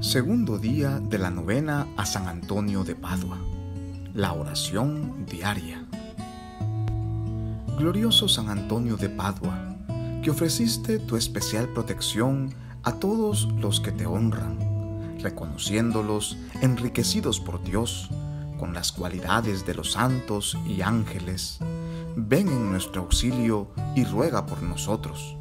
Segundo día de la novena a San Antonio de Padua. La oración diaria. Glorioso San Antonio de Padua, que ofreciste tu especial protección a todos los que te honran, reconociéndolos enriquecidos por Dios con las cualidades de los santos y ángeles, ven en nuestro auxilio y ruega por nosotros.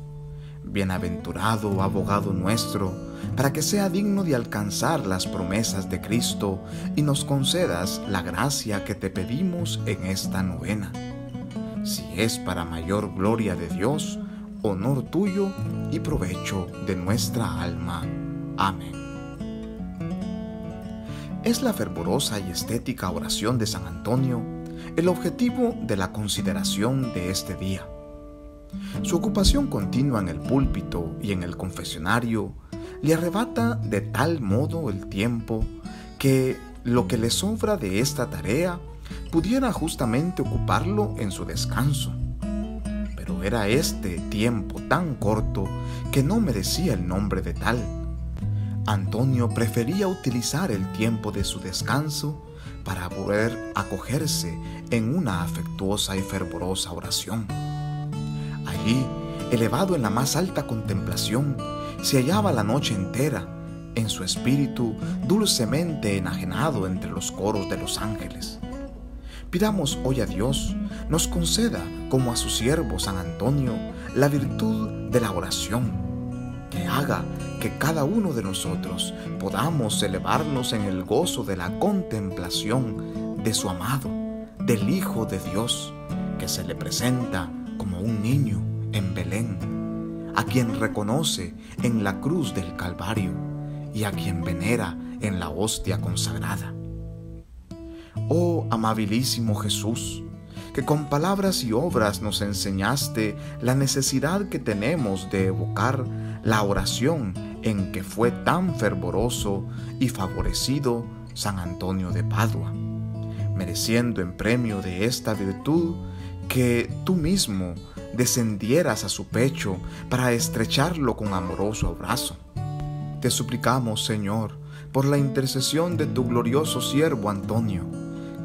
Bienaventurado abogado nuestro, para que sea digno de alcanzar las promesas de Cristo y nos concedas la gracia que te pedimos en esta novena. Si es para mayor gloria de Dios, honor tuyo y provecho de nuestra alma. Amén. Es la fervorosa y estética oración de San Antonio el objetivo de la consideración de este día. Su ocupación continua en el púlpito y en el confesionario le arrebata de tal modo el tiempo que lo que le sobra de esta tarea pudiera justamente ocuparlo en su descanso. Pero era este tiempo tan corto que no merecía el nombre de tal. Antonio prefería utilizar el tiempo de su descanso para poder acogerse en una afectuosa y fervorosa oración. Elevado en la más alta contemplación, se hallaba la noche entera, en su espíritu dulcemente enajenado entre los coros de los ángeles. Pidamos hoy a Dios nos conceda, como a su siervo San Antonio, la virtud de la oración que haga que cada uno de nosotros podamos elevarnos en el gozo de la contemplación de su amado, del Hijo de Dios, que se le presenta como un niño en Belén, a quien reconoce en la cruz del Calvario y a quien venera en la hostia consagrada. Oh amabilísimo Jesús, que con palabras y obras nos enseñaste la necesidad que tenemos de evocar la oración en que fue tan fervoroso y favorecido San Antonio de Padua, mereciendo en premio de esta virtud que tú mismo descendieras a su pecho para estrecharlo con amoroso abrazo. Te suplicamos, Señor, por la intercesión de tu glorioso siervo Antonio,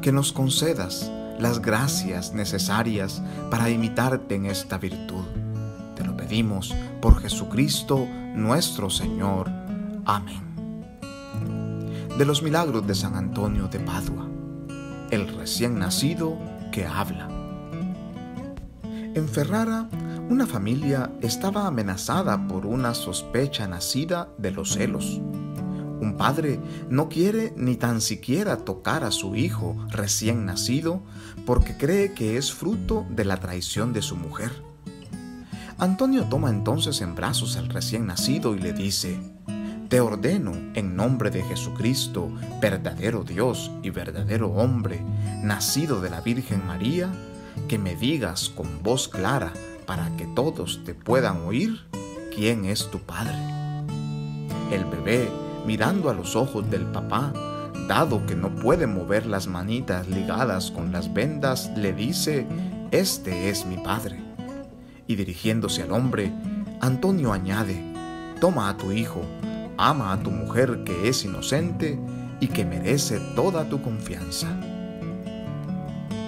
que nos concedas las gracias necesarias para imitarte en esta virtud. Te lo pedimos por Jesucristo nuestro Señor. Amén. De los milagros de San Antonio de Padua, el recién nacido que habla. En Ferrara, una familia estaba amenazada por una sospecha nacida de los celos. Un padre no quiere ni tan siquiera tocar a su hijo recién nacido porque cree que es fruto de la traición de su mujer. Antonio toma entonces en brazos al recién nacido y le dice, Te ordeno en nombre de Jesucristo, verdadero Dios y verdadero hombre, nacido de la Virgen María, que me digas con voz clara para que todos te puedan oír quién es tu padre. El bebé mirando a los ojos del papá, dado que no puede mover las manitas ligadas con las vendas, le dice, Este es mi padre. Y dirigiéndose al hombre, Antonio añade, Toma a tu hijo, ama a tu mujer que es inocente y que merece toda tu confianza.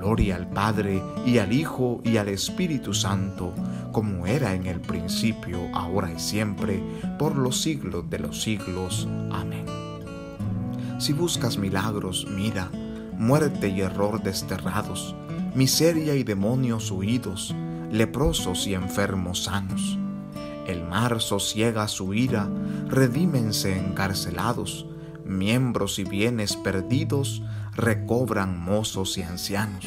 Gloria al Padre, y al Hijo, y al Espíritu Santo, como era en el principio, ahora y siempre, por los siglos de los siglos. Amén. Si buscas milagros, mira, muerte y error desterrados, miseria y demonios huidos, leprosos y enfermos sanos. El mar sosiega su ira, redímense encarcelados, miembros y bienes perdidos recobran mozos y ancianos.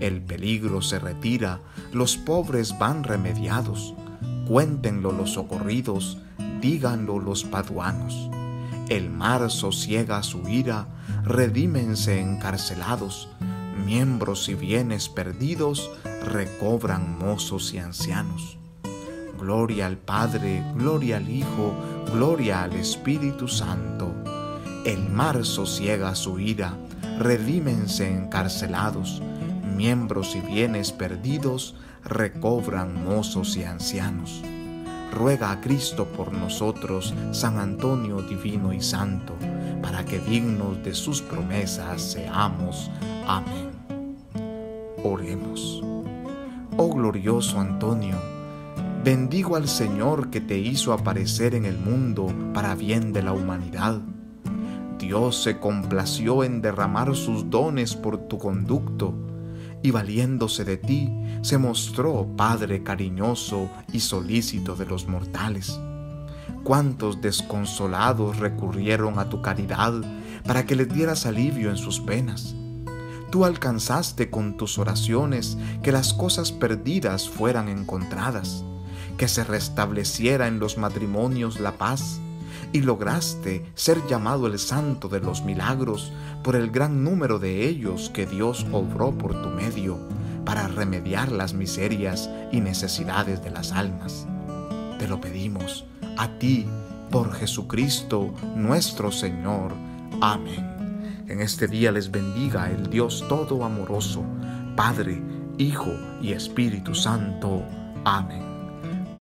El peligro se retira, los pobres van remediados, cuéntenlo los socorridos, díganlo los paduanos. El mar sosiega su ira, redímense encarcelados, miembros y bienes perdidos recobran mozos y ancianos. Gloria al Padre, gloria al Hijo, gloria al Espíritu Santo. El mar sosiega su ira, redímense encarcelados, miembros y bienes perdidos recobran mozos y ancianos ruega a Cristo por nosotros, San Antonio Divino y Santo, para que dignos de sus promesas seamos. Amén. Oremos. Oh glorioso Antonio, bendigo al Señor que te hizo aparecer en el mundo para bien de la humanidad. Dios se complació en derramar sus dones por tu conducto y valiéndose de ti, se mostró Padre cariñoso y solícito de los mortales. Cuántos desconsolados recurrieron a tu caridad para que les dieras alivio en sus penas. Tú alcanzaste con tus oraciones que las cosas perdidas fueran encontradas, que se restableciera en los matrimonios la paz, y lograste ser llamado el santo de los milagros por el gran número de ellos que Dios obró por tu medio para remediar las miserias y necesidades de las almas. Te lo pedimos a ti, por Jesucristo nuestro Señor. Amén. En este día les bendiga el Dios todo amoroso, Padre, Hijo y Espíritu Santo. Amén.